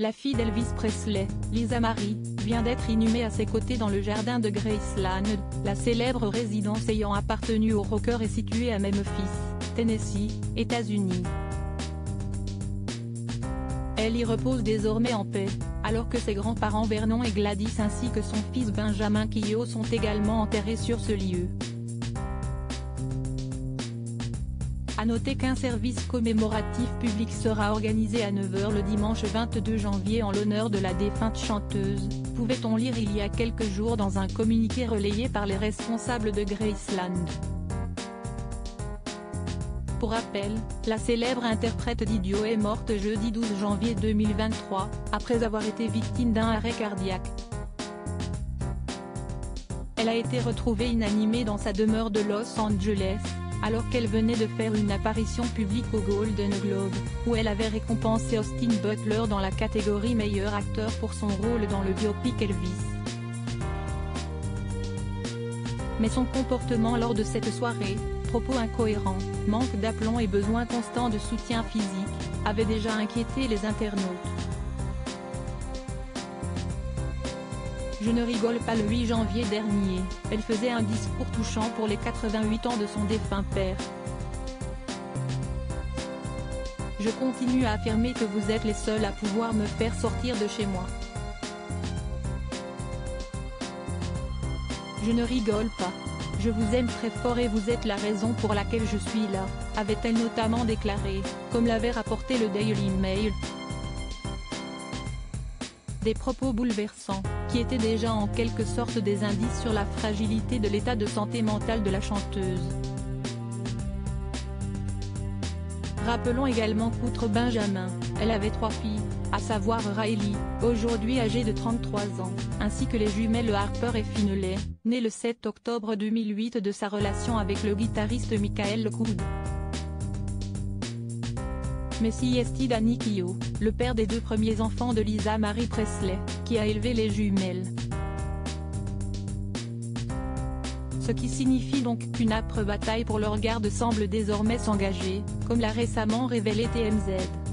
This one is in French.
la fille d'Elvis Presley, Lisa Marie, vient d'être inhumée à ses côtés dans le jardin de Graceland, la célèbre résidence ayant appartenu au rocker est située à Memphis, Tennessee, États-Unis. Elle y repose désormais en paix, alors que ses grands-parents Vernon et Gladys ainsi que son fils Benjamin Quillot sont également enterrés sur ce lieu. A noter qu'un service commémoratif public sera organisé à 9h le dimanche 22 janvier en l'honneur de la défunte chanteuse, pouvait-on lire il y a quelques jours dans un communiqué relayé par les responsables de Graceland. Pour rappel, la célèbre interprète d'Idiot est morte jeudi 12 janvier 2023, après avoir été victime d'un arrêt cardiaque. Elle a été retrouvée inanimée dans sa demeure de Los Angeles, alors qu'elle venait de faire une apparition publique au Golden Globe, où elle avait récompensé Austin Butler dans la catégorie meilleur acteur pour son rôle dans le biopic Elvis. Mais son comportement lors de cette soirée, propos incohérents, manque d'aplomb et besoin constant de soutien physique, avait déjà inquiété les internautes. Je ne rigole pas le 8 janvier dernier, elle faisait un discours touchant pour les 88 ans de son défunt père. Je continue à affirmer que vous êtes les seuls à pouvoir me faire sortir de chez moi. Je ne rigole pas. Je vous aime très fort et vous êtes la raison pour laquelle je suis là, avait-elle notamment déclaré, comme l'avait rapporté le Daily Mail. Des propos bouleversants, qui étaient déjà en quelque sorte des indices sur la fragilité de l'état de santé mentale de la chanteuse. Rappelons également qu'outre Benjamin, elle avait trois filles, à savoir Riley, aujourd'hui âgée de 33 ans, ainsi que les jumelles Harper et Finlay, nées le 7 octobre 2008 de sa relation avec le guitariste Michael Lecoud. Messi est Danny le père des deux premiers enfants de Lisa Marie Presley, qui a élevé les jumelles. Ce qui signifie donc qu'une âpre bataille pour leur garde semble désormais s'engager, comme l'a récemment révélé TMZ.